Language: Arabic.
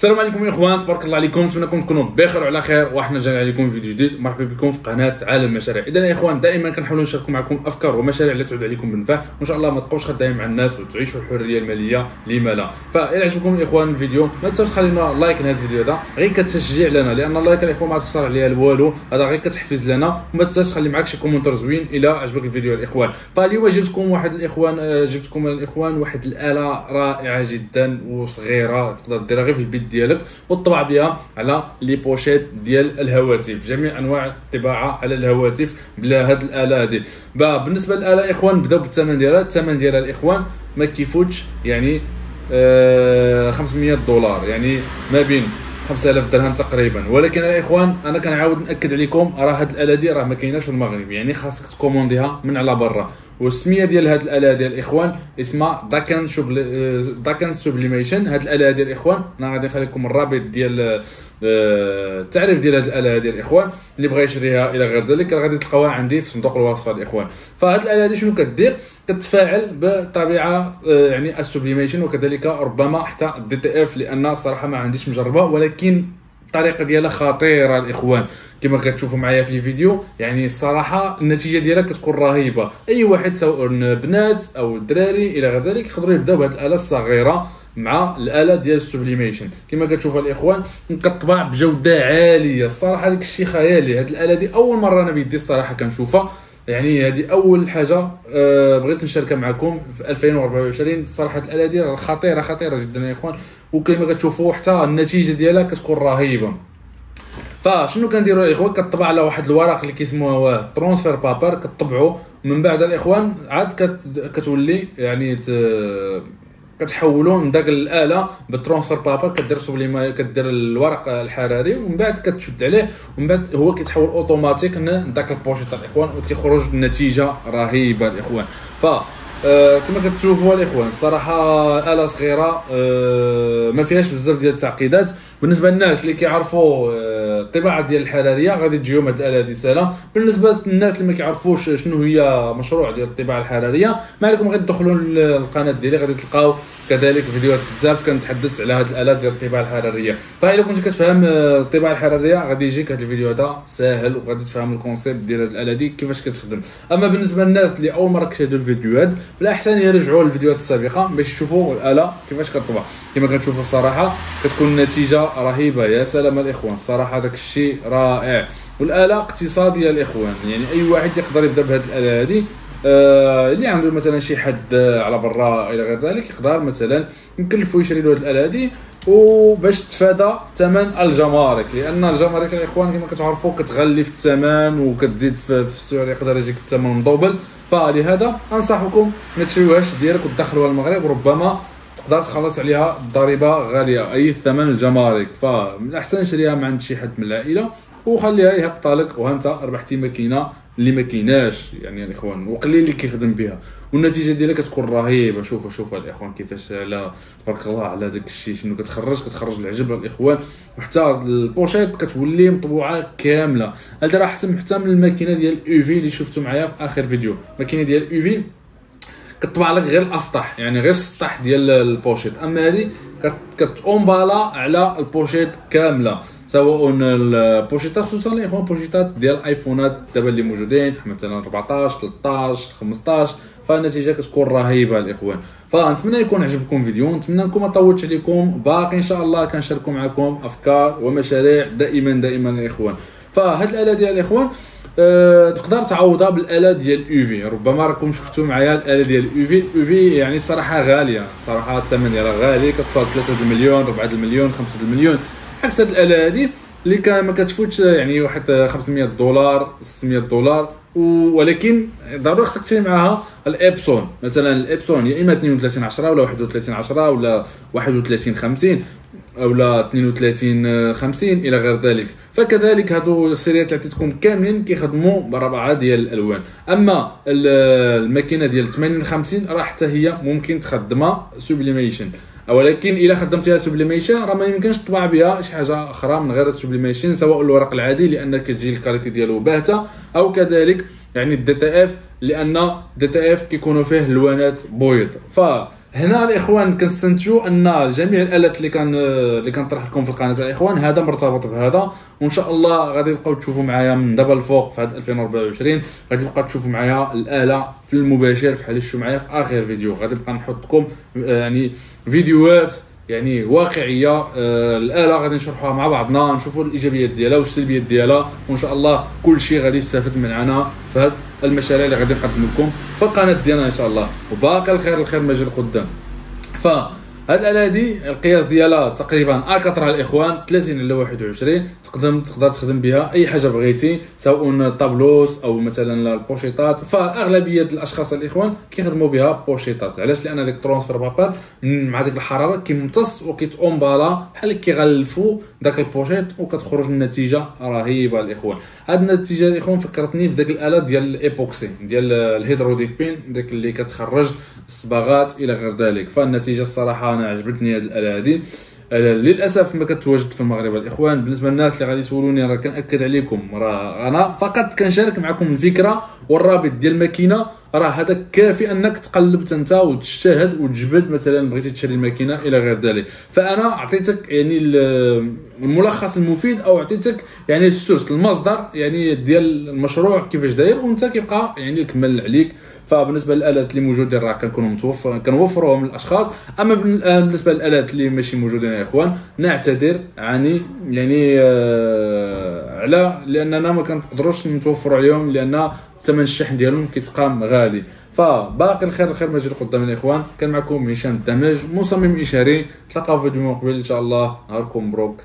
السلام عليكم يا إخوان تبارك الله عليكم. نتمنىكم تكونوا بخير وعلى خير. وحنا جايين عليكم فيديو جديد. مرحبا بكم في قناة عالم المشاريع اذا يا إخوان دائما كنحاولوا نشاركوا معكم أفكار ومشاريع اللي تعود عليكم بالنفع وإن شاء الله ما تبقاوش خدامين مع الناس وتعيشوا الحرية المالية لما لا. فإذا عجبكم الاخوان الفيديو ما تنساوش تخلي لنا like لهذا الفيديو هذا. غير كتشجيع لنا لأن ال like الاخوان ما تخسر عليها والو هذا غير كتحفز لنا. وما تنساش تخلي معك شي commentaire زوين إلى عجبك الفيديو الاخوان فاليوم جبتكم واحد الإخوان جبتكم الاخوان واحد الآلة رائعة جدا وصغيرة تقدر ديرها غير في البيت ديالك والطبع بها على les pochettes ديال الهواتف. جميع أنواع الطباعة على الهواتف بلا هاد الآلة هادي. بالنسبة للآلة إخوان نبداو بالثمن ديالها. الثمن ديالها الاخوان ما كيفوتش يعني آه 500 دولار. يعني ما بين 5000 درهم تقريبا. ولكن يا إخوان أنا كنعاود نأكد عليكم راه هاد الآلة دي راه ما كايناش في المغرب. يعني خاصك تكومونديها من على برا. والسمية ديال هاد الآلة ديال الاخوان اسمها داكن شوبل داكن sublimation هاد الآلة ديال الاخوان أنا غادي نخلي لكم الرابط ديال آه، التعريف ديال هاد الآلة ديال الاخوان اللي بغى يشريها إلى غير ذلك غادي تلقاوها عندي في صندوق الوصف الاخوان فهاد الآلة دي شنو كدير؟ كتفاعل بطبيعة آه، يعني ال sublimation وكذلك ربما حتى ال DTF لأن الصراحه ما عنديش مجربة ولكن الطريقة ديالها خطيرة الإخوان. كما كتشوفوا معايا في الفيديو يعني الصراحة النتيجة ديالها كتكون رهيبة. أي واحد سواء بنات أو دراري إلى غير ذلك يقدروا يبداو بهذه الآلة الصغيرة مع الآلة ديال ال sublimation كما كتشوفوا الإخوان كتطبع بجودة عالية. الصراحة داك الشيء خيالي. هذه الآلة دي أول مرة أنا بيدي الصراحة كنشوفها. يعني هذه أول حاجة أه بغيت نشاركها معكم في 2024 الصراحة الآلة دي خطيرة خطيرة جدا يا إخوان. وكما كتشوفوا حتى النتيجة ديالها كتكون رهيبة. فشنو كنديروا الإخوان؟ كطبع على واحد الورق اللي كيسموه transfer paper كطبعوا من بعد الإخوان عاد كتولي يعني كتحولوا من داك الآلة بال transfer paper كدير sublima كدير الورق الحراري ومن بعد كتشد عليه ومن بعد هو كيتحول اوتوماتيك داك ال pochette تاع الإخوان وكيخرج بنتيجة رهيبة الإخوان. ف آه كما كتشوفوا الإخوان الصراحه آلة صغيرة آه ما فيهاش بزاف ديال التعقيدات. بالنسبة للناس اللي كيعرفوا آه الطباعة ديال الحرارية غادي تجيهم هذه الآلة سهله بالنسبة للناس اللي ما كيعرفوش شنو هي مشروع ديال الطباعة الحرارية ما عليكم غير تدخلوا للقناة ديالي غادي تلقاو كذلك فيديوهات بزاف كنتحدث على هذه الالات ديال الطباعة الحرارية. فاذا كنت كتفهم آه، الطباعة الحرارية غادي يجيك هذا الفيديو هذا ساهل وغادي تفهم الكونسيبت ديال الآلة دي كيفاش كتخدم. أما بالنسبة للناس اللي أول مرة كيشاهدوا الفيديوهات بلا احسن يرجعوا للفيديوهات السابقة باش يشوفوا الآلة كيفاش كتطبع. كما كتشوفوا الصراحه كتكون النتيجه رهيبة يا سلام الإخوان الصراحه داك الشيء رائع. والآلة اقتصادية الإخوان يعني أي واحد يقدر يبدأ بهذه الآلة هذه آه اللي عنده مثلا شي حد على برا إلى غير ذلك يقدر مثلا نكلفو يشري له الآلة هذه وباش تفادى ثمن الجمارك. لأن الجمارك الاخوان كما كتعرفوا كتغلي في الثمن وكتزيد في السعر يقدر يجيك الثمن مدوبل فلهذا أنصحكم ما تشريوهاش ديالك وتدخلوها المغرب ربما تقدر تخلص عليها ضريبة غالية. أي ثمن الجمارك فمن الاحسن شريها من عند شي حد من العائلة. وخليها يهبط لك وانت ربحتي ماكينة اللي ما كايناش يعني الاخوان وقليل اللي كيخدم بها. والنتيجة ديالها كتكون رهيبة. شوفوا شوفوا الإخوان كيفاش على تبارك الله على داك الشيء شنو كتخرج كتخرج العجب الإخوان. وحتى ال pochette كتولي مطبوعة كاملة. هذا راه أحسن حتى من الماكينة ديال ال UV اللي شفتو معايا في آخر فيديو. الماكينه ديال ال UV كطبع لك غير الأسطح يعني غير السطح ديال ال pochette. أما هذه كتومبالا على ال pochette كاملة سواء البوشيتات خصوصا الاخوان بوشيتات ديال الآيفونات دابا اللي موجودين مثلا 14 13 15 فالنتيجة كتكون رهيبة الإخوان. فنتمنى يكون عجبكم الفيديو نتمنى نكون ما طولتش عليكم. باقي إن شاء الله كنشاركوا معكم أفكار ومشاريع دائما دائما الاخوان فهاد الآلة ديال الإخوان أه تقدر تعوضها بالآلة ديال ال UV ربما راكم شفتوا معايا الآلة ديال ال UV ال UV يعني صراحة غالية. صراحة الثمن ديالها غالي. كتوصل 3 المليون 4 المليون 5 المليون. عكس هاد الآلة هادي اللي كان ما كتفوتش يعني واحد 500 دولار 600 دولار. ولكن ضروري خصك تشري معاها ال Epson. مثلا ال Epson يا إما 32 10 ولا 31 10 ولا 31 50 اولا 32 50 إلى غير ذلك. فكذلك هادو السيريات اللي عطيتكم كاملين كيخدموا بربعة ديال الألوان. أما الماكينة ديال 80 50 راه حتى هي ممكن تخدمها sublimation ولكن إلا خدمتيها sublimation راه ما يمكنش تطبع بها شي حاجة أخرى من غير ال sublimation سواء الورق العادي لأن كتجي ال qualité ديالو باهتة أو كذلك يعني ال DTF لأن ال DTF كيكونوا فيه الوانات بويض ف هنا الإخوان كنستنتجوا أن جميع الآلات اللي كان اللي كنطرح لكم في القناة الإخوان هذا مرتبط بهذا. وإن شاء الله غادي تبقاو تشوفوا معايا من دابا الفوق في هذا 2024 غادي تبقاو تشوفوا معايا الآلة في المباشر بحال شفتوا معايا في آخر فيديو. غادي نبقى نحط لكم يعني فيديوهات يعني واقعية آه الآلة غادي نشرحوها مع بعضنا نشوفوا الإيجابيات ديالها والسلبيات ديالها وإن شاء الله كل شيء غادي يستافد معنا في هذه المشاريع اللي غادي نقدم لكم في القناة ديالنا إن شاء الله. وباقي الخير الخير ماجي القدام ف هاد الاله دي القياس ديالها تقريبا أكثر الإخوان 30 على 21 تقدر تقدر تخدم بها أي حاجة بغيتي سواء طابلوس أو مثلا البوشيطات. فأغلبية الأشخاص الإخوان كيخدموا بها بوشيطات. علاش؟ لأن ديك transfer paper مع ديك الحرارة كيمتص وكيتومبالا بحال كيغلفوا داك ال pochette وكتخرج النتيجة. رهيبه الإخوان. هاد النتيجة الإخوان فكرتني في داك الآلة ديال الايبوكسي ديال ال hydro dipping ديك اللي كتخرج الصباغات إلى غير ذلك. فالنتيجة الصراحة أنا عجبتني هذه الآلة هذه للأسف ما كتواجد في المغرب الإخوان. بالنسبة للناس اللي غادي يسولوني راه كنأكد عليكم. راه أنا فقط كنشارك معكم الفكرة والرابط ديال الماكينة راه هذا كافي أنك تقلب أنت وتجتهد وتجبد مثلا بغيتي تشري الماكينة إلى غير ذلك. فأنا عطيتك يعني الملخص المفيد أو عطيتك يعني السورس المصدر يعني ديال المشروع كيفاش داير وأنت كيبقى يعني الكمل عليك. فبالنسبة للآلات اللي موجودين راه كنكونوا متوفر كنوفروهم للاشخاص أما بالنسبة للآلات اللي ماشي موجودين يا إخوان نعتذر يعني يعني آه على لأننا ما كنقدروش نتوفروا عليهم لأن ثمن الشحن ديالهم كيتقام غالي. فباقي الخير الخير ماجي قدام الاخوان كان معكم هشام الدمج مصمم إشاري. تلقاو في فيديو مقبل إن شاء الله. نهاركم مبروك.